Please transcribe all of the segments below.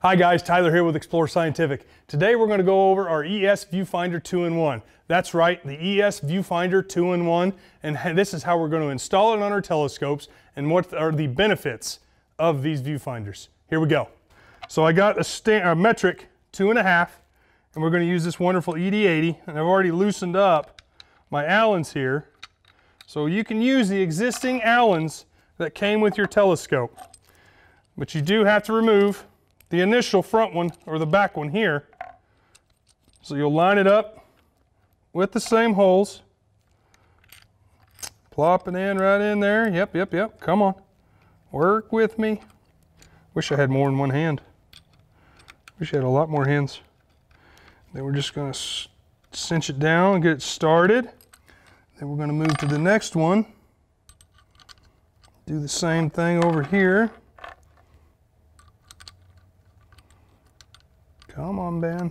Hi guys, Tyler here with Explore Scientific. Today we're going to go over our ES Viewfinder 2-in-1. That's right, the ES Viewfinder 2-in-1, and this is how we're going to install it on our telescopes and what are the benefits of these viewfinders. Here we go. So I got a, a metric two and a half, and we're going to use this wonderful ED80, and I've already loosened up my Allens here. So you can use the existing Allens that came with your telescope, but you do have to remove the initial front one or the back one here. So you'll line it up with the same holes. Plop it in right in there. Yep, yep, yep. Come on. Work with me. Wish I had more than one hand. Wish I had a lot more hands. Then we're just going to cinch it down and get it started. Then we're going to move to the next one. Do the same thing over here. Come on, Ben.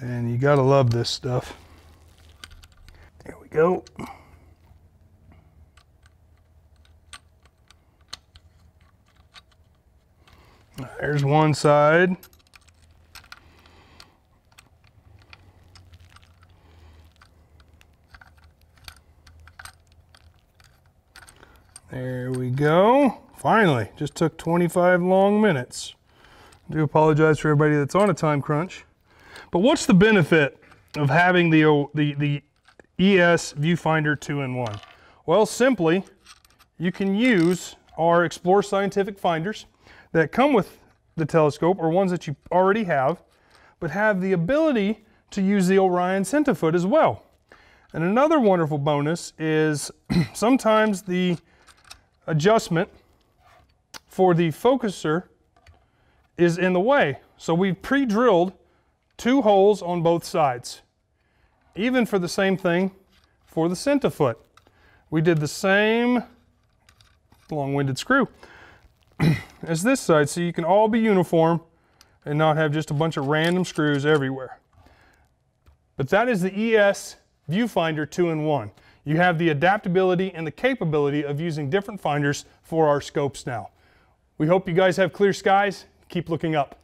And you gotta love this stuff. There we go. There's one side. There we go. Finally, just took 25 long minutes. I do apologize for everybody that's on a time crunch. But what's the benefit of having the, the, the ES Viewfinder 2-in-1? Well, simply, you can use our Explore Scientific finders that come with the telescope or ones that you already have, but have the ability to use the Orion Synta foot as well. And another wonderful bonus is sometimes the adjustment for the focuser is in the way. So we've pre-drilled two holes on both sides. Even for the same thing for the Synta foot. We did the same long-winded screw as this side so you can all be uniform and not have just a bunch of random screws everywhere. But that is the ES Viewfinder 2-in-1. You have the adaptability and the capability of using different finders for our scopes now. We hope you guys have clear skies. Keep looking up.